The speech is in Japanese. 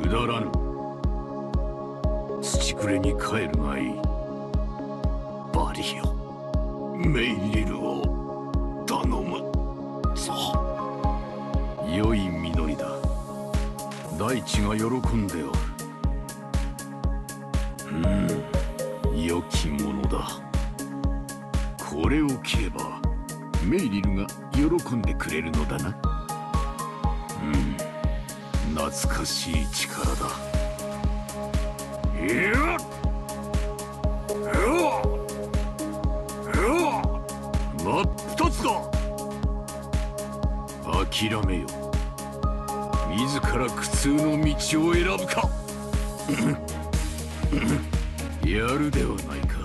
くだらぬ。土くれに帰るがいい。バリオメイリルを頼む。ぞ良い実りだ。大地が喜んでおる。うん良きものだ。これを着ればメイリルが喜んでくれるのだな。懐かしい力だ。いや真っ二つだ諦めよ自ら苦痛の道を選ぶかやるではないか